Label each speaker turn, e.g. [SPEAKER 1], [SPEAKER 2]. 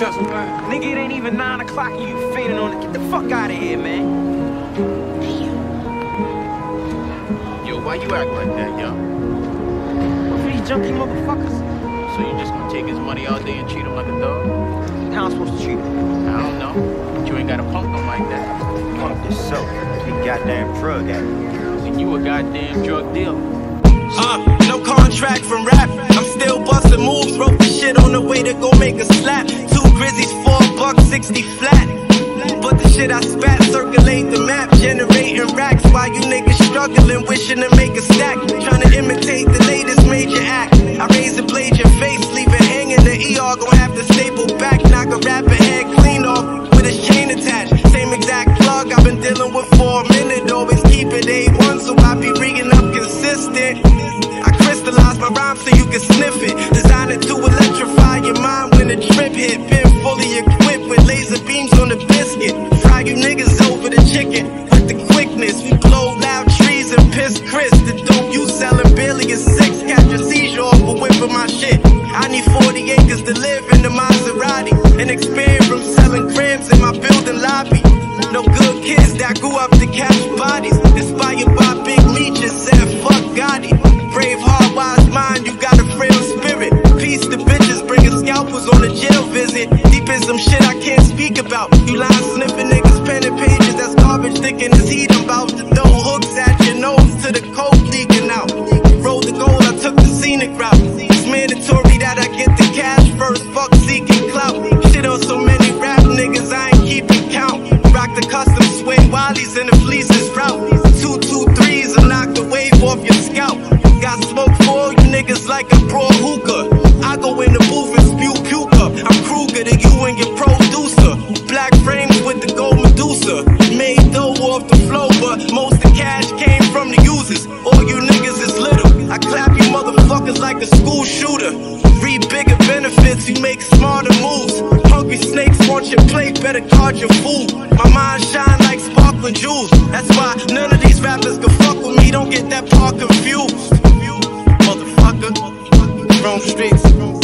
[SPEAKER 1] Nigga, it ain't even 9 o'clock and you fainting on it. Get the fuck out of here, man.
[SPEAKER 2] Yo, why you act like that, yo?
[SPEAKER 1] What for these junkie motherfuckers?
[SPEAKER 2] So you just gonna take his money all day and treat him like a dog?
[SPEAKER 1] How I'm supposed to treat him?
[SPEAKER 2] I don't know. But you ain't gotta punk him like that.
[SPEAKER 1] Punk yourself. He goddamn drug addict.
[SPEAKER 2] And you a goddamn drug dealer.
[SPEAKER 3] Uh, no contract from rap. I'm still busting shit I spat circulate the map, generating racks while you niggas struggling, wishing to make a stack. Trying to imitate the latest major act. I raise and blade your face, leave it hanging. The ER gon' have to staple back, knock a rapper head clean off with a chain attached. Same exact plug I've been dealing with for a minute. Always keep it A1, so I be reading up consistent. I crystallize my rhyme so you can sniff it. Design it to electrify your mind when the trip hit. Been Piss Christ. The dope you selling barely is six. Catch a seizure off a whip of my shit. I need 40 acres to live in the Maserati and expand from selling grams in my building lobby. No good kids that grew up to catch bodies. Inspired by Big Meech and said, fuck Gotti. Brave heart, wise mind, you got a frail spirit. Peace to bitches, bringing scalpels on a jail visit. Deep in some shit I can't speak about. You line sniffing niggas, pen and pages, that's garbage. Thinking it's heat, I'm about to throw Fuck seeking clout. Shit on so many rap niggas, I ain't keeping count. Rock the custom suede wallies and the fleeces route. Two, two, threes and knock the wave off your scalp. Got smoke for all you niggas like a pro hookah. I go in the booth and spew puka. I'm Krueger to you and your producer. Black frames with the gold Medusa. Made dough off the flow, but most of the cash came from the users. All you niggas is little. I clap you motherfuckers like a school shooter. Your plate, better guard your food. My mind shine like sparkling jewels. That's why none of these rappers can fuck with me. Don't get that part confused. Motherfucker, wrong streets.